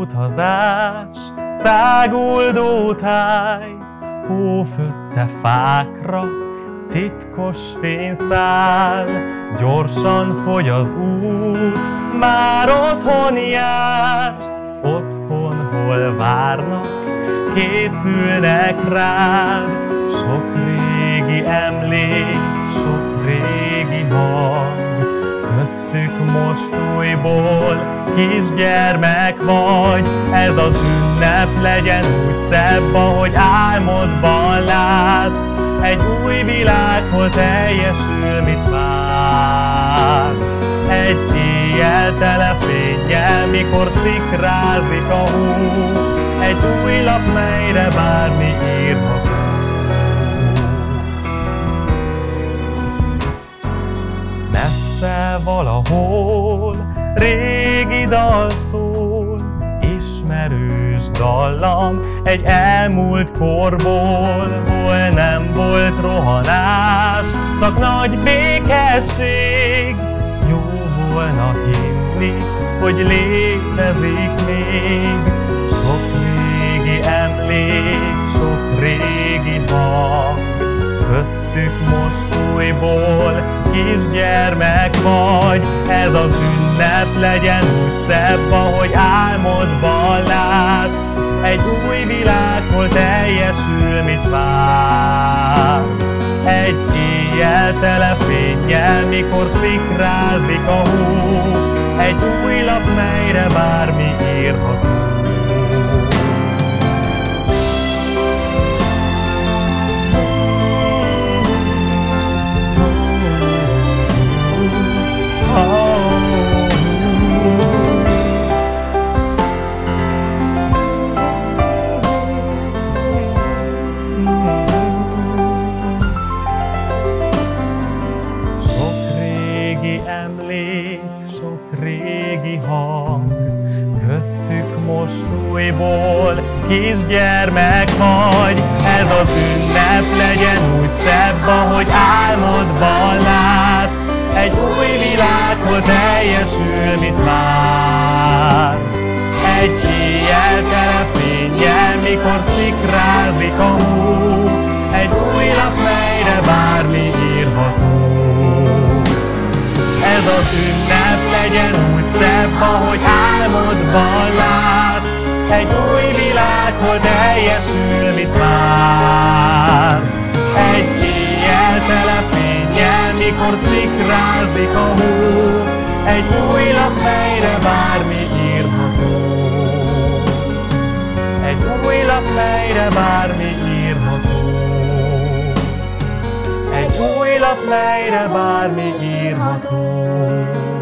utazás, száguldó táj, hófötte fákra, titkos fényszál, gyorsan fogy az út, már otthon jársz, otthon hol várnak, készülnek rád, sok régi emlék, sok régi hang, köztük most újból kisgyermek vagy, ez az ünnep legyen úgy szebb, ahogy álmodban látsz, egy új világhoz teljesül, mit vársz. Egy éjjel tele fényjel, mikor szikrázik a hó, egy új lap, melyre bármi írható. Messze valahol régi dal szól, ismerős dallam egy elmúlt korból, hol nem volt rohanás, csak nagy békesség. Jó volna hinni, hogy létezik még. Sok régi emlék, sok régi hang, köztük most újból kisgyermek vagy, ez az ünnep legyen úgy szebb, ahogy álmodban látsz. Egy új világból teljesül, mit vársz. Egy éjjel tele fényjel, mikor szikrázik a hó, egy új lap, melyre bármi írható. Emlék, sok régi hang, köztük most újból kisgyermek vagy. Ez az ünnep legyen úgy szebb, ahogy álmodban látsz, egy új világhoz teljesül, mit vársz. Egy éjjel telefényjel, mikor szikrázik a hú, Az ünnep legyen úgy szebb, ahogy álmodban látsz, egy új világhoz teljesül, mit vársz. Egy éjjel telefényjel, mikor szikrázik a hó, egy új lap, melyre bármi írható. Egy új lap, melyre bármi írható. meire war mir ihr hat.